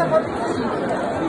Yang.